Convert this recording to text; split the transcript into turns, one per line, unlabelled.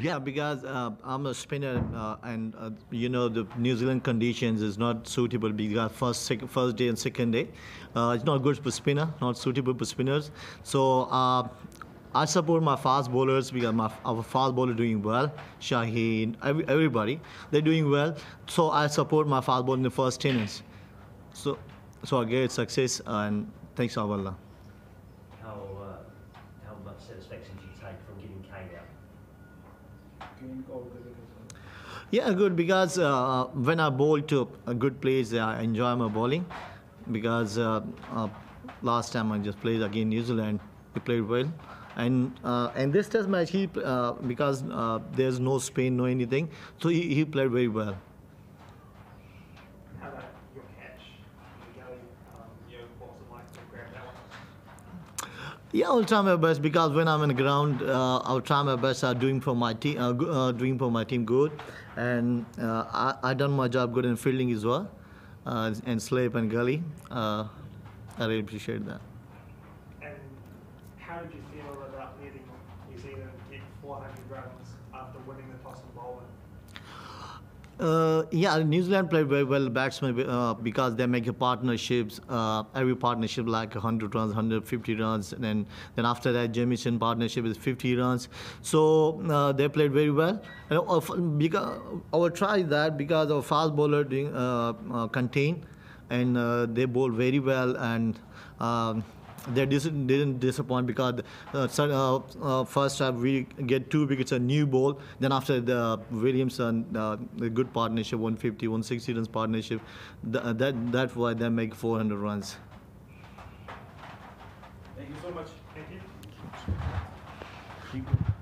Yeah, because uh, I'm a spinner, uh, and uh, you know the New Zealand conditions is not suitable because first sec- first day and second day, uh, it's not good for spinner, not suitable for spinners. So uh, I support my fast bowlers because my our fast bowler doing well, Shaheen, every, everybody they're doing well. So I support my fast bowler in the first innings. So so I get success and thanks Allah.
How, uh, how much satisfaction do you take from getting Kane out?
Yeah, good because uh, when I bowl to a good place, I enjoy my bowling. Because uh, uh, last time I just played again New Zealand, we played well, and uh, and this test match he uh, because uh, there's no Spain, no anything, so he, he played very well.
How about your catch? You go, um, you know, what was it like to grab that one?
Yeah, I'll try my best because when I'm on the ground, uh, I'll try my best at doing for my team, uh, uh, doing for my team good, and uh, I I done my job good in fielding as well, uh, and slip and gully. Uh, I really appreciate that.
And how did you feel about letting New Zealand get 400 runs after winning the toss and bowling?
Uh, yeah, New Zealand played very well batsmen uh, because they make partnerships. Uh, every partnership like 100 runs, 150 runs, and then then after that Jamieson partnership is 50 runs. So uh, they played very well. And, uh, because will try that because our fast bowler doing uh, contain, and they bowl very well and. Um, they dis- didn't disappoint because uh, uh, uh, first half we get two wickets a new ball then after the williamson uh, the good partnership 150 160 runs partnership th- that that's why they make 400 runs
Thank you so much.
Thank you.